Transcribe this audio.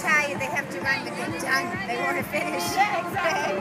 tell you they have to run the good done. They want to finish.